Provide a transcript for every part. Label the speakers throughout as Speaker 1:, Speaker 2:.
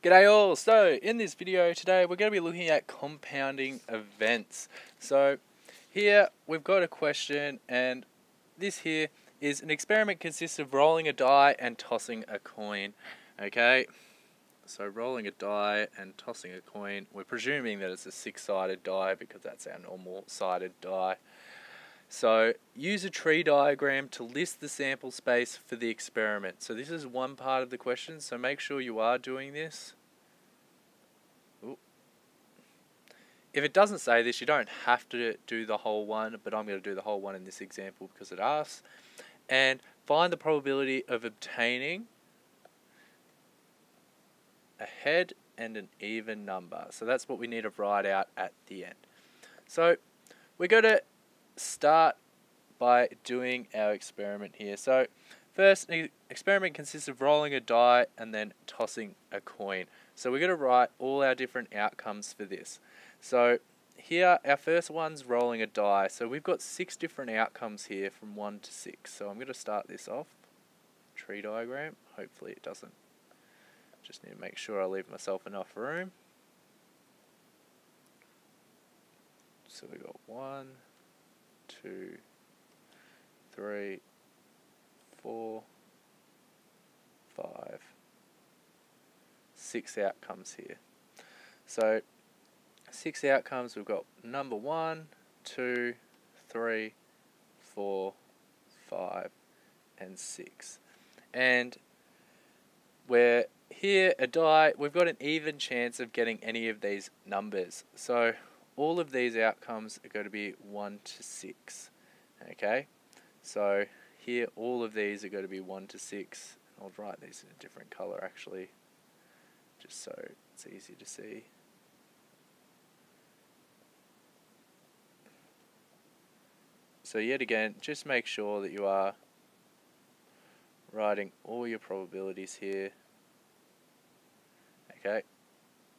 Speaker 1: G'day all! So, in this video today we're going to be looking at compounding events. So, here we've got a question and this here is an experiment consists of rolling a die and tossing a coin. Okay, so rolling a die and tossing a coin. We're presuming that it's a six-sided die because that's our normal sided die. So use a tree diagram to list the sample space for the experiment. So this is one part of the question, so make sure you are doing this. If it doesn't say this, you don't have to do the whole one, but I'm going to do the whole one in this example because it asks. And find the probability of obtaining a head and an even number. So that's what we need to write out at the end. So we're going to start by doing our experiment here. So first the experiment consists of rolling a die and then tossing a coin. So we're going to write all our different outcomes for this. So here our first one's rolling a die. So we've got six different outcomes here from 1 to 6. So I'm going to start this off. Tree diagram. Hopefully it doesn't. Just need to make sure I leave myself enough room. So we got one, two, three, four, five, six outcomes here. So six outcomes, we've got number one, two, three, four, five, and six. And we're here, a die, we've got an even chance of getting any of these numbers. So all of these outcomes are going to be 1 to 6. Okay, so here all of these are going to be 1 to 6. I'll write these in a different color actually, just so it's easy to see. So yet again, just make sure that you are writing all your probabilities here. Okay.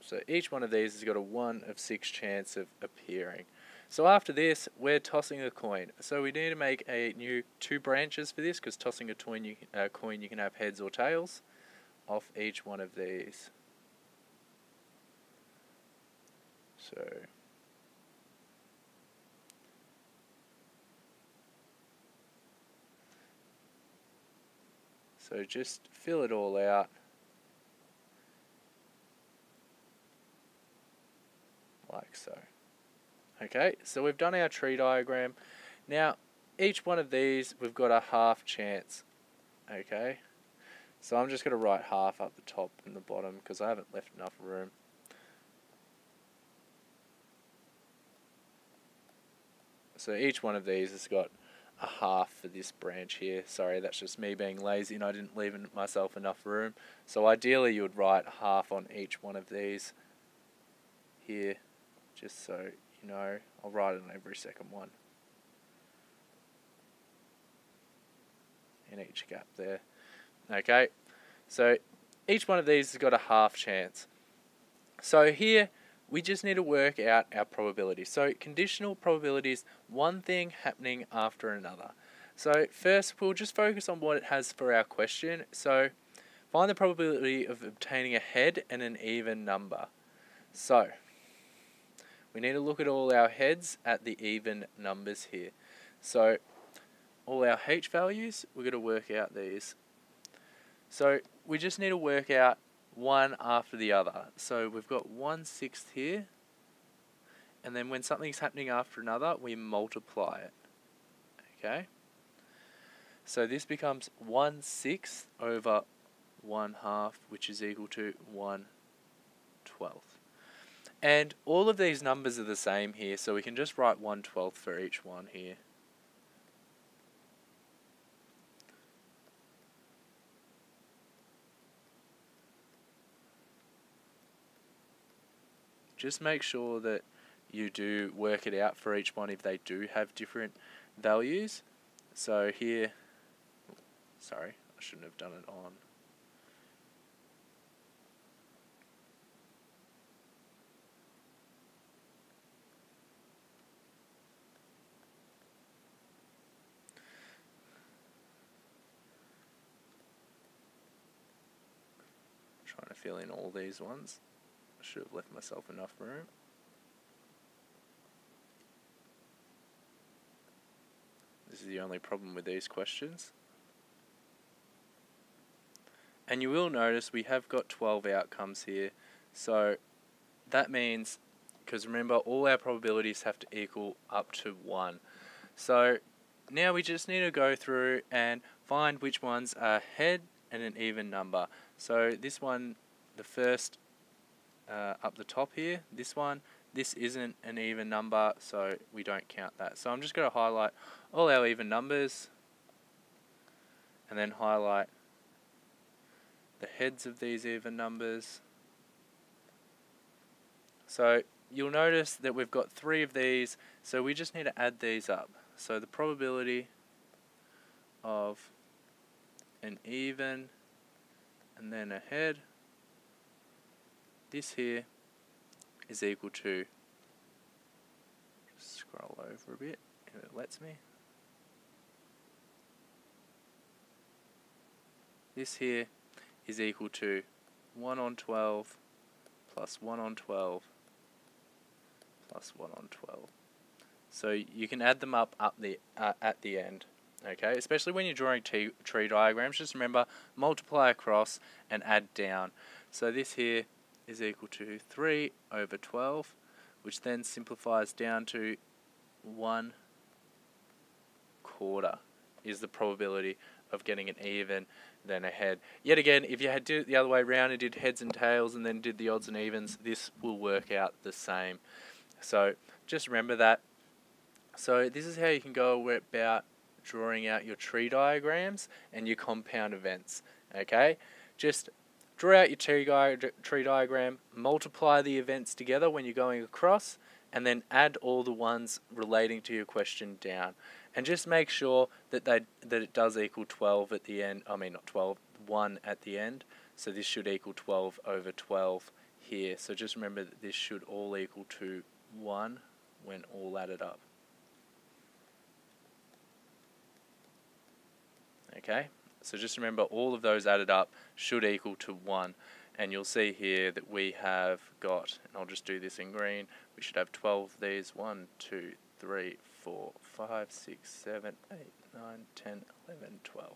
Speaker 1: So each one of these has got a 1 of 6 chance of appearing. So after this, we're tossing a coin. So we need to make a new two branches for this because tossing a coin you, uh, coin you can have heads or tails off each one of these. So So just fill it all out. Like so. Okay, so we've done our tree diagram. Now, each one of these, we've got a half chance. Okay, so I'm just going to write half up the top and the bottom because I haven't left enough room. So each one of these has got a half for this branch here. Sorry, that's just me being lazy and I didn't leave myself enough room. So ideally you would write half on each one of these here just so you know. I'll write it on every second one. In each gap there. Okay, so each one of these has got a half chance. So here, we just need to work out our probability. So conditional probability is one thing happening after another. So first, we'll just focus on what it has for our question. So find the probability of obtaining a head and an even number. So we need to look at all our heads at the even numbers here. So all our h values, we're going to work out these. So we just need to work out one after the other. So we've got one sixth here, and then when something's happening after another, we multiply it. Okay? So this becomes one sixth over one half, which is equal to one twelfth. And all of these numbers are the same here, so we can just write 1 12th for each one here. Just make sure that you do work it out for each one if they do have different values. So here, sorry, I shouldn't have done it on. Trying to fill in all these ones. I should have left myself enough room. This is the only problem with these questions. And you will notice we have got 12 outcomes here. So that means, because remember all our probabilities have to equal up to 1. So now we just need to go through and find which ones are head and an even number. So this one, the first uh, up the top here, this one, this isn't an even number, so we don't count that. So I'm just going to highlight all our even numbers and then highlight the heads of these even numbers. So you'll notice that we've got three of these, so we just need to add these up. So the probability of an even and then a head, this here is equal to, scroll over a bit if it lets me. This here is equal to 1 on 12 plus 1 on 12 plus 1 on 12. So you can add them up, up the, uh, at the end. Okay, especially when you're drawing tree diagrams, just remember multiply across and add down. So this here is equal to 3 over 12, which then simplifies down to 1 quarter is the probability of getting an even then a head. Yet again, if you had did it the other way around and did heads and tails and then did the odds and evens, this will work out the same. So just remember that. So this is how you can go about drawing out your tree diagrams and your compound events. Okay, just draw out your tree, tree diagram, multiply the events together when you're going across, and then add all the ones relating to your question down. And just make sure that they that it does equal 12 at the end I mean not 12 1 at the end. So this should equal 12 over 12 here. So just remember that this should all equal to 1 when all added up okay so just remember all of those added up should equal to 1 and you'll see here that we have got, and I'll just do this in green, we should have 12 of these, 1, 2, 3, 4, 5, 6, 7, 8, 9, 10, 11, 12.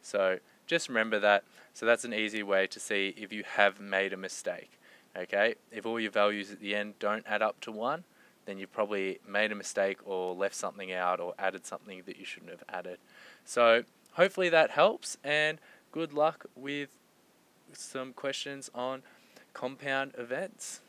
Speaker 1: So just remember that. So that's an easy way to see if you have made a mistake. Okay, if all your values at the end don't add up to 1, then you've probably made a mistake or left something out or added something that you shouldn't have added. So hopefully that helps and good luck with some questions on compound events.